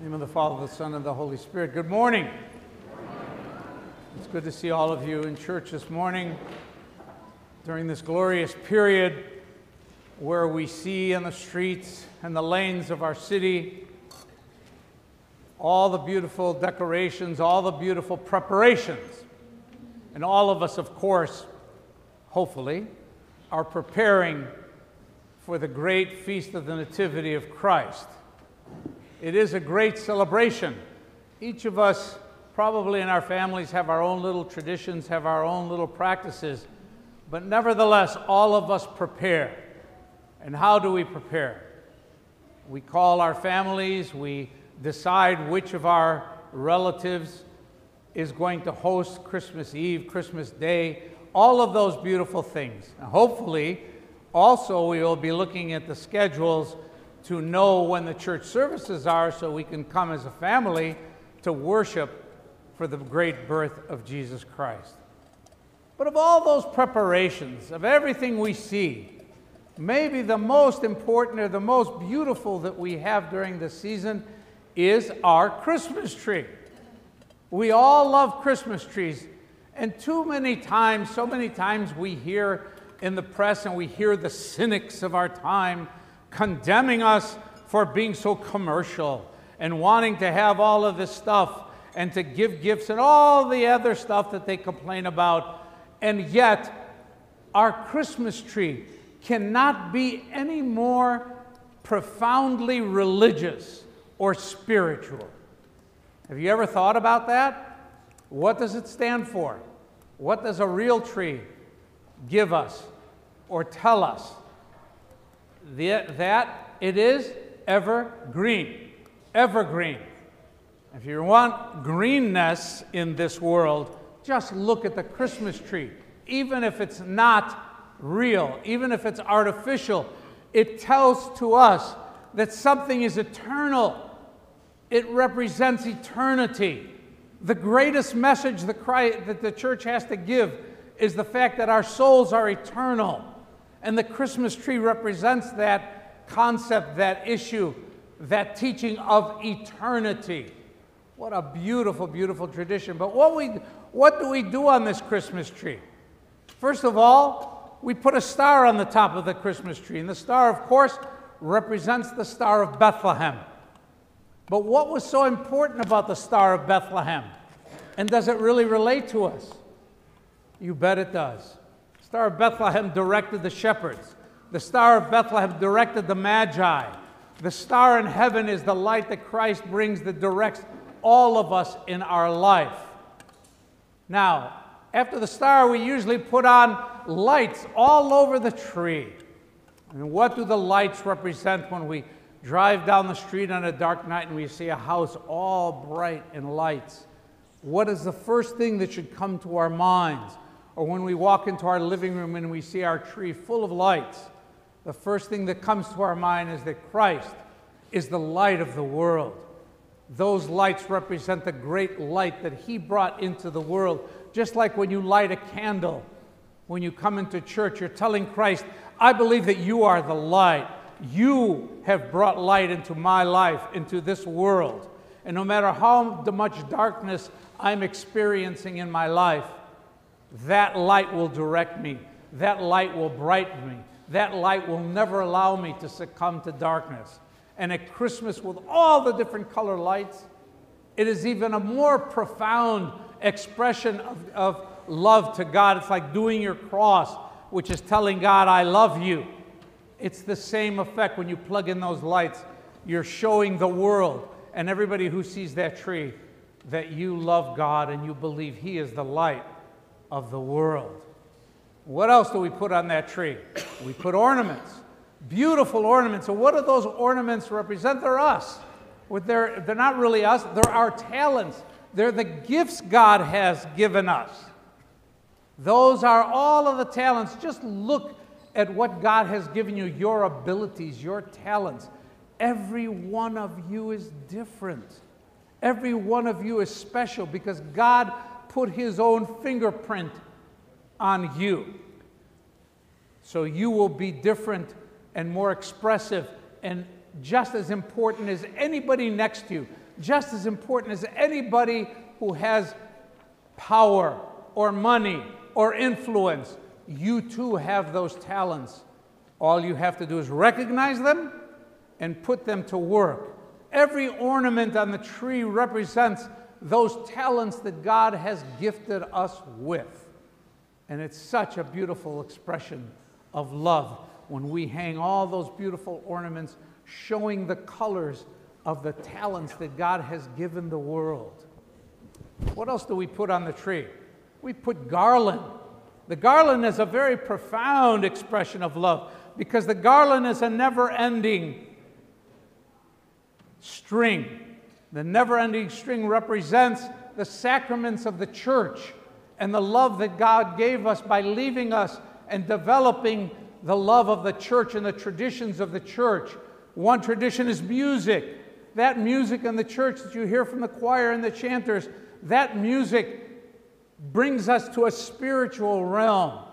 name of the Father, the Son, and the Holy Spirit. Good morning. It's good to see all of you in church this morning during this glorious period where we see in the streets and the lanes of our city all the beautiful decorations, all the beautiful preparations. And all of us, of course, hopefully, are preparing for the great feast of the Nativity of Christ. It is a great celebration. Each of us, probably in our families, have our own little traditions, have our own little practices, but nevertheless, all of us prepare. And how do we prepare? We call our families, we decide which of our relatives is going to host Christmas Eve, Christmas Day, all of those beautiful things. And hopefully, also, we will be looking at the schedules to know when the church services are so we can come as a family to worship for the great birth of Jesus Christ. But of all those preparations, of everything we see, maybe the most important or the most beautiful that we have during the season is our Christmas tree. We all love Christmas trees, and too many times, so many times, we hear in the press and we hear the cynics of our time condemning us for being so commercial and wanting to have all of this stuff and to give gifts and all the other stuff that they complain about. And yet, our Christmas tree cannot be any more profoundly religious or spiritual. Have you ever thought about that? What does it stand for? What does a real tree give us or tell us? The, that it is evergreen. Evergreen. If you want greenness in this world, just look at the Christmas tree. Even if it's not real, even if it's artificial, it tells to us that something is eternal. It represents eternity. The greatest message the Christ, that the church has to give is the fact that our souls are eternal. And the Christmas tree represents that concept, that issue, that teaching of eternity. What a beautiful, beautiful tradition. But what, we, what do we do on this Christmas tree? First of all, we put a star on the top of the Christmas tree. And the star, of course, represents the Star of Bethlehem. But what was so important about the Star of Bethlehem? And does it really relate to us? You bet it does. Star of Bethlehem directed the shepherds. The Star of Bethlehem directed the Magi. The star in heaven is the light that Christ brings that directs all of us in our life. Now, after the star, we usually put on lights all over the tree. And what do the lights represent when we drive down the street on a dark night and we see a house all bright in lights? What is the first thing that should come to our minds? Or when we walk into our living room and we see our tree full of lights, the first thing that comes to our mind is that Christ is the light of the world. Those lights represent the great light that He brought into the world. Just like when you light a candle, when you come into church, you're telling Christ, I believe that you are the light. You have brought light into my life, into this world. And no matter how much darkness I'm experiencing in my life, that light will direct me. That light will brighten me. That light will never allow me to succumb to darkness. And at Christmas, with all the different color lights, it is even a more profound expression of, of love to God. It's like doing your cross, which is telling God, I love you. It's the same effect when you plug in those lights. You're showing the world and everybody who sees that tree that you love God and you believe He is the light of the world. What else do we put on that tree? We put ornaments, beautiful ornaments. So, what do those ornaments represent? They're us. They're, they're not really us, they're our talents. They're the gifts God has given us. Those are all of the talents. Just look at what God has given you your abilities, your talents. Every one of you is different. Every one of you is special because God put his own fingerprint on you. So you will be different and more expressive and just as important as anybody next to you. just as important as anybody who has power or money or influence. You too have those talents. All you have to do is recognize them and put them to work. Every ornament on the tree represents those talents that God has gifted us with. And it's such a beautiful expression of love when we hang all those beautiful ornaments showing the colors of the talents that God has given the world. What else do we put on the tree? We put garland. The garland is a very profound expression of love because the garland is a never ending string. The never ending string represents the sacraments of the church and the love that God gave us by leaving us and developing the love of the church and the traditions of the church. One tradition is music. That music in the church that you hear from the choir and the chanters, that music brings us to a spiritual realm.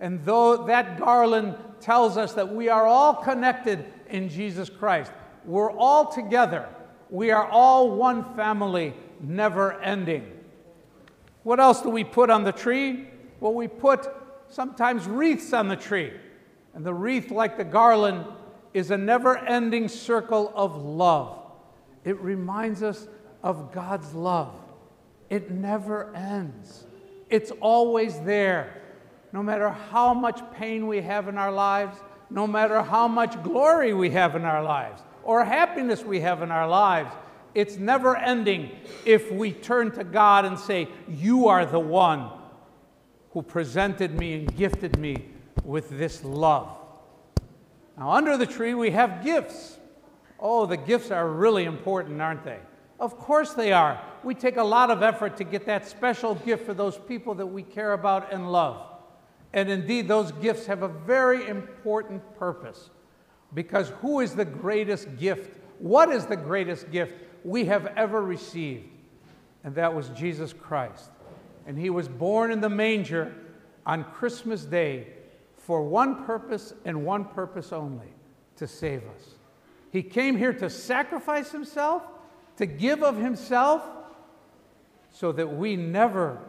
And though that garland tells us that we are all connected in Jesus Christ, we're all together, we are all one family, never ending. What else do we put on the tree? Well, we put sometimes wreaths on the tree. And the wreath, like the garland, is a never ending circle of love. It reminds us of God's love. It never ends, it's always there. No matter how much pain we have in our lives, no matter how much glory we have in our lives, or happiness we have in our lives, it's never ending if we turn to God and say, You are the one who presented me and gifted me with this love. Now, under the tree, we have gifts. Oh, the gifts are really important, aren't they? Of course they are. We take a lot of effort to get that special gift for those people that we care about and love. And indeed, those gifts have a very important purpose. Because who is the greatest gift? What is the greatest gift we have ever received? And that was Jesus Christ. And he was born in the manger on Christmas Day for one purpose and one purpose only to save us. He came here to sacrifice himself, to give of himself, so that we never,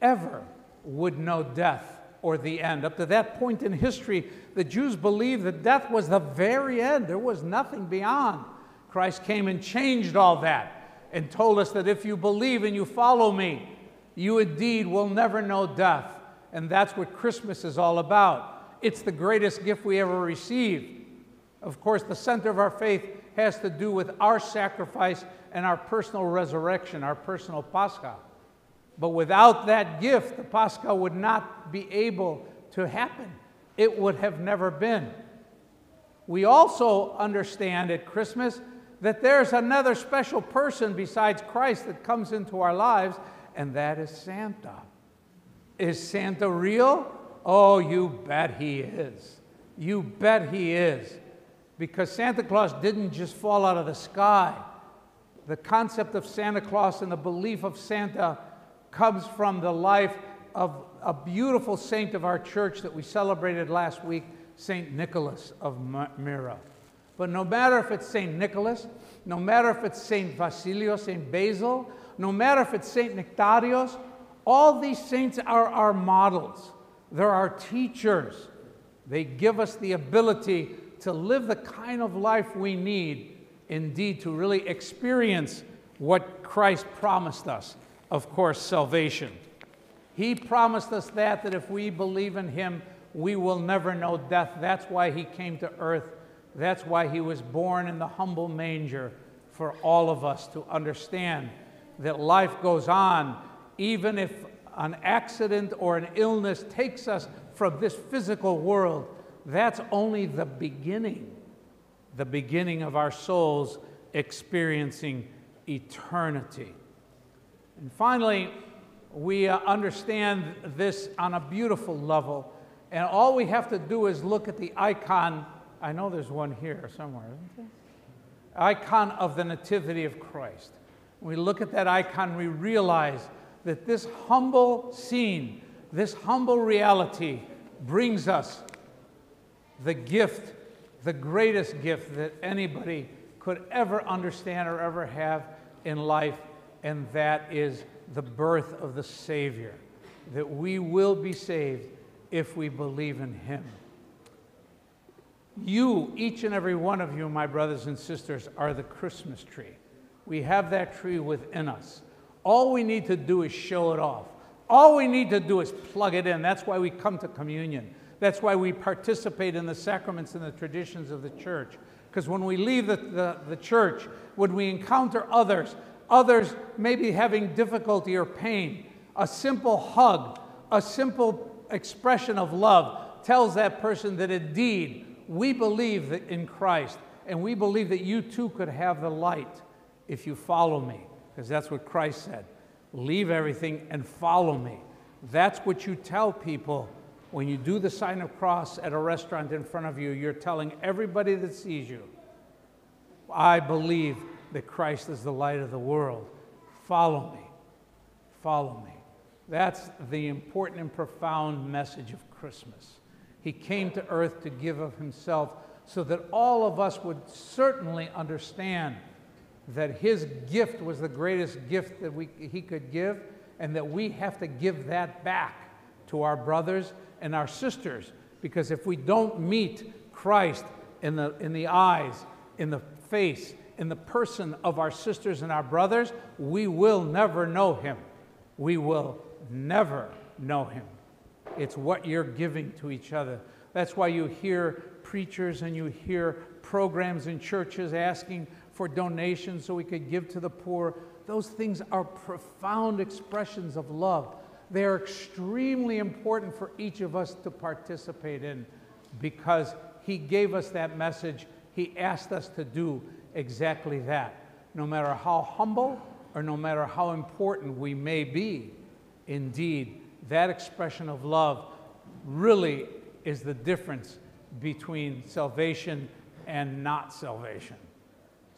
ever would know death or the end. Up to that point in history, the Jews believed that death was the very end, there was nothing beyond. Christ came and changed all that and told us that if you believe and you follow me, you indeed will never know death. And that's what Christmas is all about. It's the greatest gift we ever received. Of course, the center of our faith has to do with our sacrifice and our personal resurrection, our personal Pascha. But without that gift, the Pascha would not be able to happen. It would have never been. We also understand at Christmas that there's another special person besides Christ that comes into our lives, and that is Santa. Is Santa real? Oh, you bet he is. You bet he is. Because Santa Claus didn't just fall out of the sky. The concept of Santa Claus and the belief of Santa comes from the life of a beautiful saint of our church that we celebrated last week, St. Nicholas of Myra. But no matter if it's St. Nicholas, no matter if it's St. Basilio, St. Basil, no matter if it's St. Nectarios, all these saints are our models. They're our teachers. They give us the ability to live the kind of life we need, indeed, to really experience what Christ promised us of course, salvation. He promised us that, that if we believe in Him, we will never know death. That's why He came to earth. That's why He was born in the humble manger for all of us to understand that life goes on, even if an accident or an illness takes us from this physical world. That's only the beginning, the beginning of our souls experiencing eternity. And finally, we uh, understand this on a beautiful level. And all we have to do is look at the icon. I know there's one here somewhere? Icon of the Nativity of Christ. When we look at that icon, we realize that this humble scene, this humble reality, brings us the gift, the greatest gift that anybody could ever understand or ever have in life, and that is the birth of the Savior. That we will be saved if we believe in Him. You, each and every one of you, my brothers and sisters, are the Christmas tree. We have that tree within us. All we need to do is show it off. All we need to do is plug it in. That's why we come to communion. That's why we participate in the sacraments and the traditions of the church. Because when we leave the, the, the, church, when we encounter others, others maybe having difficulty or pain, a simple hug, a simple expression of love tells that person that indeed we believe that in Christ and we believe that you too could have the light if you follow me, because that's what Christ said. Leave everything and follow me. That's what you tell people when you do the sign of cross at a restaurant in front of you. You're telling everybody that sees you, I believe that Christ is the light of the world. Follow me. Follow me. That's the important and profound message of Christmas. He came to earth to give of himself so that all of us would certainly understand that his gift was the greatest gift that we, he could give, and that we have to give that back to our brothers and our sisters. Because if we don't meet Christ in the, in the eyes, in the face, in the person of our sisters and our brothers, we will never know him. We will never know him. It's what you're giving to each other. That's why you hear preachers and you hear programs in churches asking for donations so we could give to the poor. Those things are profound expressions of love. They are extremely important for each of us to participate in because He gave us that message. He asked us to do exactly that. No matter how humble or no matter how important we may be, indeed, that expression of love really is the difference between salvation and not salvation.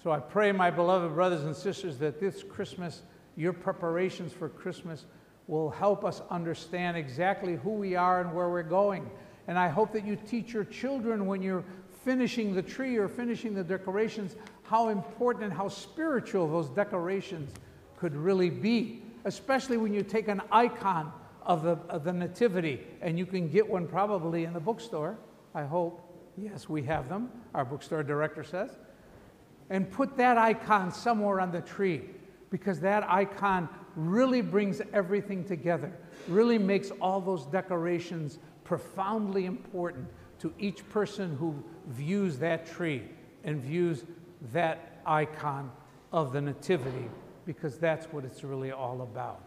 So I pray, my beloved brothers and sisters, that this Christmas, your preparations for Christmas, will help us understand exactly who we are and where we're going. And I hope that you teach your children when you're finishing the tree or finishing the decorations how important and how spiritual those decorations could really be, especially when you take an icon of the, of the Nativity, and you can get one probably in the bookstore, I hope. Yes, we have them, our bookstore director says and put that icon somewhere on the tree because that icon really brings everything together, really makes all those decorations profoundly important to each person who views that tree and views that icon of the Nativity because that's what it's really all about.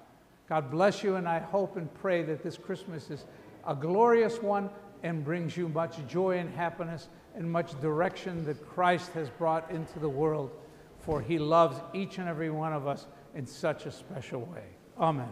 God bless you, and I hope and pray that this Christmas is a glorious one and brings you much joy and happiness and much direction that Christ has brought into the world, for he loves each and every one of us in such a special way. Amen.